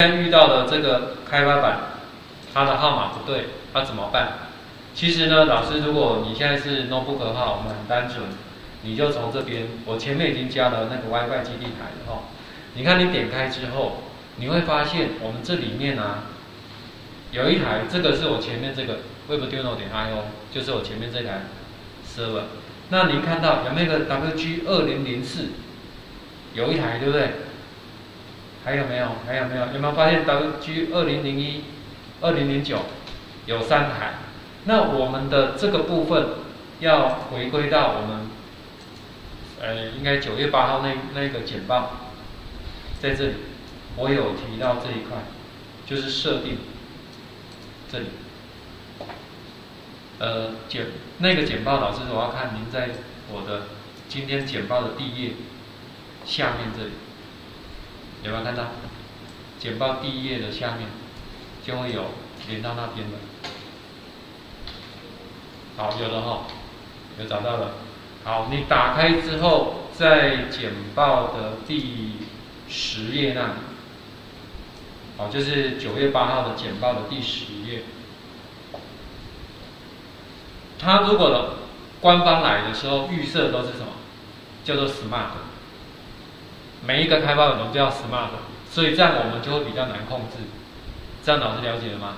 现在遇到的这个开发板，它的号码不对，那怎么办？其实呢，老师，如果你现在是 notebook 的话，我们很单纯，你就从这边，我前面已经加了那个 WiFi 基地台了哈。你看你点开之后，你会发现我们这里面啊，有一台，这个是我前面这个 Webduino 点 io，就是我前面这台 server。那您看到有没有个 WG 二零零四？有一台，对不对？还有没有？还有没有？有没有发现 WG 二零零一、二零零九有三台？那我们的这个部分要回归到我们，呃，应该九月八号那那个简报，在这里我有提到这一块，就是设定这里，呃，简那个简报老师，我要看您在我的今天简报的第一页下面这里。有没有看到？简报第一页的下面就会有连到那边的。好，有了哈，有找到了。好，你打开之后，在简报的第十页那里，好，就是九月八号的简报的第十页。它如果的官方来的时候，预设都是什么？叫做 Smart。每一个开发都叫 smart，所以这样我们就会比较难控制。这样老师了解了吗？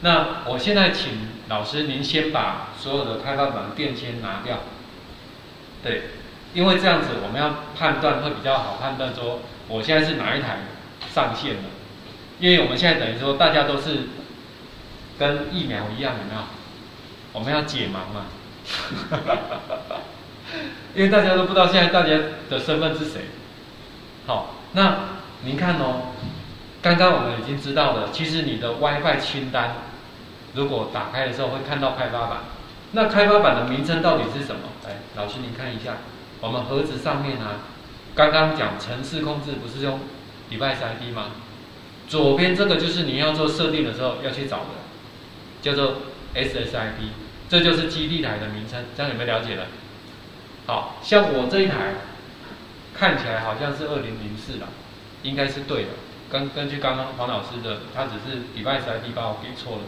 那我现在请老师您先把所有的开发板电先拿掉。对，因为这样子我们要判断会比较好判断说我现在是哪一台上线了。因为我们现在等于说大家都是跟疫苗一样，有没有？我们要解盲嘛。因为大家都不知道现在大家的身份是谁，好，那您看哦，刚刚我们已经知道了，其实你的 WiFi 清单如果打开的时候会看到开发版，那开发版的名称到底是什么？来，老师您看一下，我们盒子上面啊，刚刚讲城市控制不是用 device ID 吗？左边这个就是你要做设定的时候要去找的，叫做 SSID，这就是基地台的名称，这样有没有了解了？好像我这一台看起来好像是二零零四了，应该是对的。根根据刚刚黄老师的，他只是 device ID 把我给错了。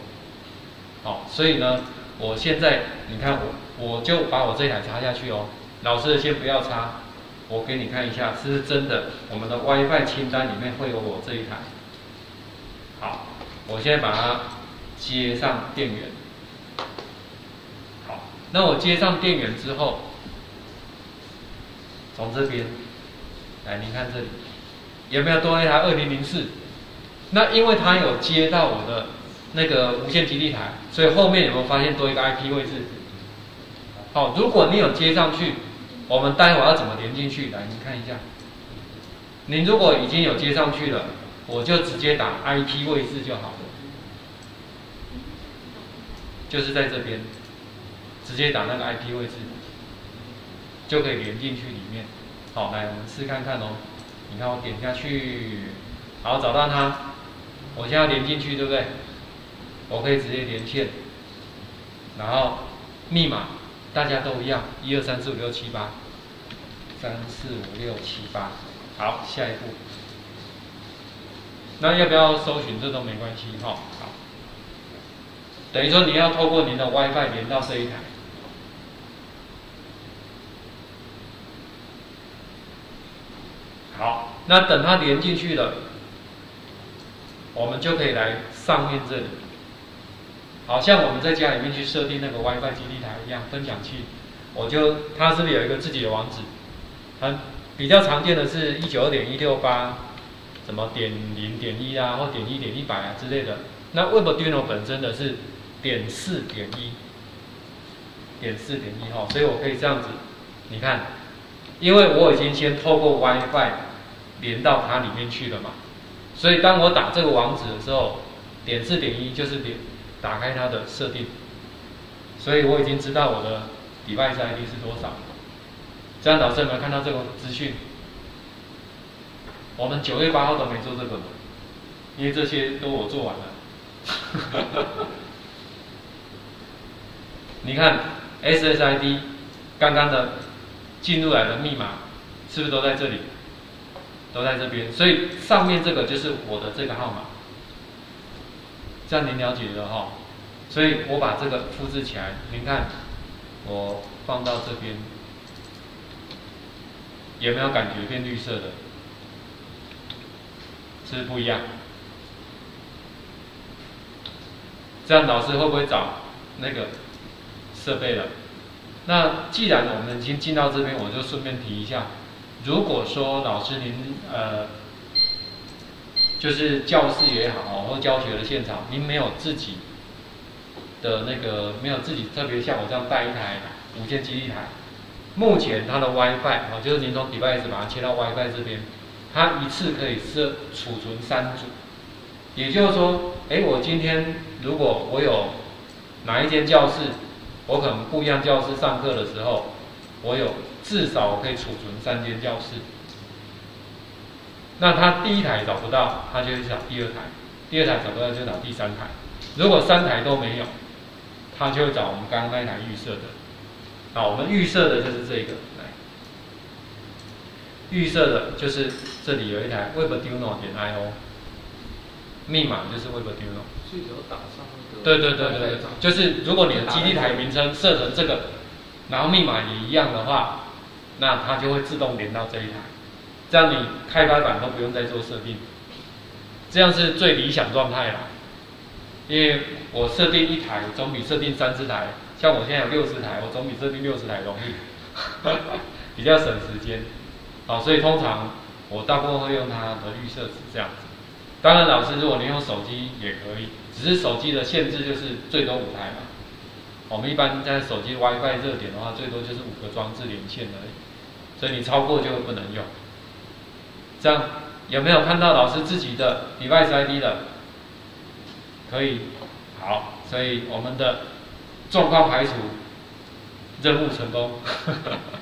好，所以呢，我现在你看我我就把我这一台插下去哦。老师先不要插，我给你看一下，是不是真的？我们的 WiFi 清单里面会有我这一台。好，我现在把它接上电源。好，那我接上电源之后。从这边来，你看这里有没有多一台二零零四？那因为它有接到我的那个无线基地台，所以后面有没有发现多一个 IP 位置？好，如果你有接上去，我们待会要怎么连进去？来，你看一下。您如果已经有接上去了，我就直接打 IP 位置就好了，就是在这边直接打那个 IP 位置。就可以连进去里面。好，来我们试看看哦。你看我点下去，好找到它。我现在连进去，对不对？我可以直接连线。然后密码大家都一样，一二三四五六七八，三四五六七八。好，下一步。那要不要搜寻？这都没关系哈。好，等于说你要透过您的 WiFi 连到这一台。好，那等它连进去了，我们就可以来上面这里。好像我们在家里面去设定那个 WiFi 基地台一样，分享器，我就它是不是有一个自己的网址？它比较常见的是一九二点一六八，什么点零点一啊，或点一点一百啊之类的。那 Webduino 本身的是点四点一，点四点一哈，所以我可以这样子，你看，因为我已经先透过 WiFi。连到它里面去了嘛？所以当我打这个网址的时候，点四点一就是点打开它的设定，所以我已经知道我的 device ID 是多少。这样导师有没有看到这个资讯？我们九月八号都没做这个，因为这些都我做完了。你看 SSID 刚刚的进入来的密码是不是都在这里？都在这边，所以上面这个就是我的这个号码，这样您了解了哈。所以我把这个复制起来，您看，我放到这边，有没有感觉变绿色的？是不一样？这样老师会不会找那个设备了？那既然我们已经进到这边，我就顺便提一下，如果说老师您呃，就是教室也好，或教学的现场，您没有自己的那个没有自己特别像我这样带一台无线基地台，目前它的 WiFi 啊，就是您从 device 把它切到 WiFi 这边，它一次可以设储存三组，也就是说，哎，我今天如果我有哪一间教室。我可能不一样教室上课的时候，我有至少我可以储存三间教室。那他第一台找不到，他就去找第二台；第二台找不到就找第三台。如果三台都没有，他就会找我们刚刚那台预设的。好，我们预设的就是这个，来，预设的就是这里有一台 Webuno 点 io，密码就是。对对对对对，就是如果你的基地台名称设成这个，然后密码也一样的话，那它就会自动连到这一台，这样你开发版都不用再做设定，这样是最理想状态啦。因为我设定一台总比设定三十台，像我现在有六十台，我总比设定六十台容易，比较省时间。好，所以通常我大部分会用它的预设值这样子。当然，老师如果你用手机也可以。只是手机的限制就是最多五台嘛，我们一般在手机 WiFi 热点的话，最多就是五个装置连线而已，所以你超过就不能用。这样有没有看到老师自己的 device ID 的？可以，好，所以我们的状况排除任务成功。